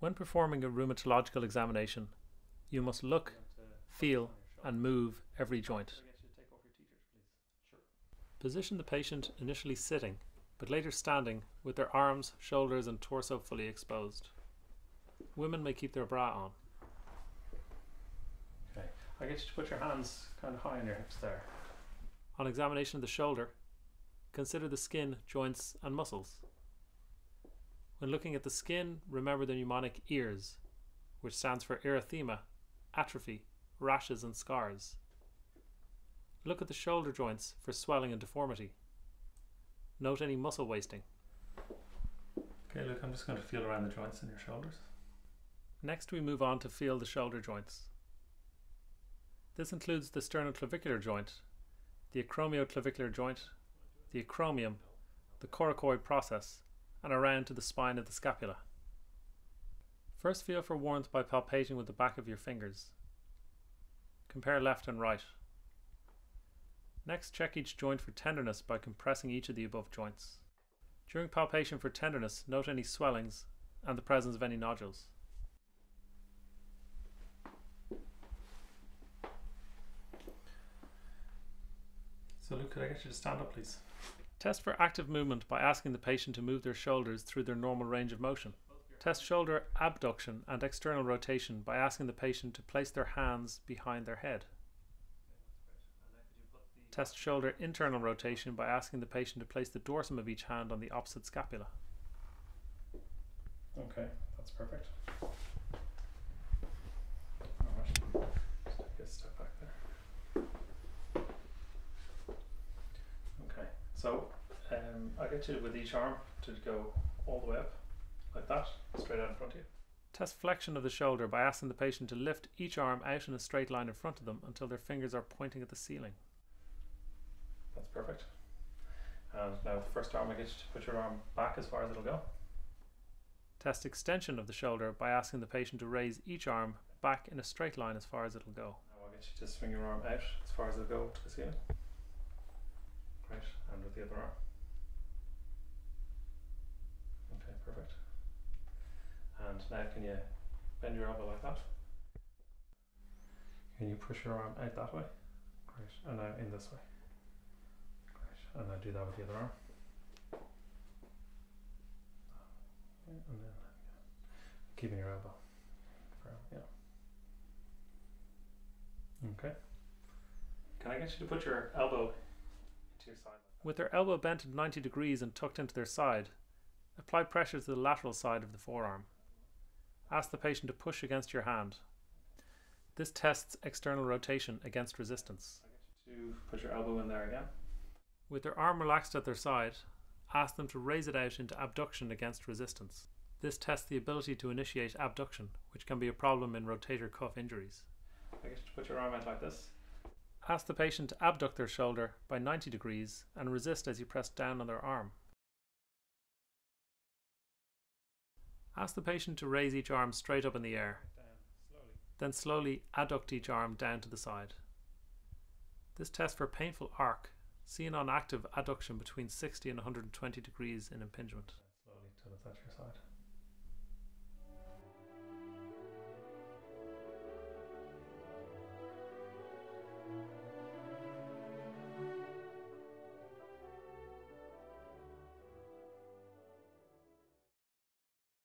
When performing a rheumatological examination, you must look, feel, and move every joint. Position the patient initially sitting, but later standing with their arms, shoulders, and torso fully exposed. Women may keep their bra on. Okay, I get you to put your hands kind of high on your hips there. On examination of the shoulder, consider the skin, joints, and muscles. When looking at the skin, remember the mnemonic EARS, which stands for erythema, atrophy, rashes, and scars. Look at the shoulder joints for swelling and deformity. Note any muscle wasting. Okay, look, I'm just going to feel around the joints in your shoulders. Next, we move on to feel the shoulder joints. This includes the sternoclavicular joint, the acromioclavicular joint, the acromion, the coracoid process, and around to the spine of the scapula. First feel for warmth by palpating with the back of your fingers. Compare left and right. Next, check each joint for tenderness by compressing each of the above joints. During palpation for tenderness, note any swellings and the presence of any nodules. So Luke, could I get you to stand up please? Test for active movement by asking the patient to move their shoulders through their normal range of motion. Test shoulder abduction and external rotation by asking the patient to place their hands behind their head. Test shoulder internal rotation by asking the patient to place the dorsum of each hand on the opposite scapula. Okay, that's perfect. Okay, so I get you with each arm to go all the way up, like that, straight out in front of you. Test flexion of the shoulder by asking the patient to lift each arm out in a straight line in front of them until their fingers are pointing at the ceiling. That's perfect. And now the first arm, I get you to put your arm back as far as it'll go. Test extension of the shoulder by asking the patient to raise each arm back in a straight line as far as it'll go. Now I'll get you to swing your arm out as far as it'll go to the ceiling. Great, and with the other arm. Okay, perfect. And now can you bend your elbow like that? Can you push your arm out that way? Great, and now in this way. Great, and now do that with the other arm. And then keeping your elbow. Yeah. Okay. Can I get you to put your elbow into your side? With their elbow bent at 90 degrees and tucked into their side, apply pressure to the lateral side of the forearm. Ask the patient to push against your hand. This tests external rotation against resistance. You to put your elbow in there again. With their arm relaxed at their side, ask them to raise it out into abduction against resistance. This tests the ability to initiate abduction, which can be a problem in rotator cuff injuries. I get you to put your arm out like this. Ask the patient to abduct their shoulder by 90 degrees and resist as you press down on their arm. Ask the patient to raise each arm straight up in the air. Then slowly adduct each arm down to the side. This tests for painful arc, seen on active adduction between 60 and 120 degrees in impingement. Slowly till your side.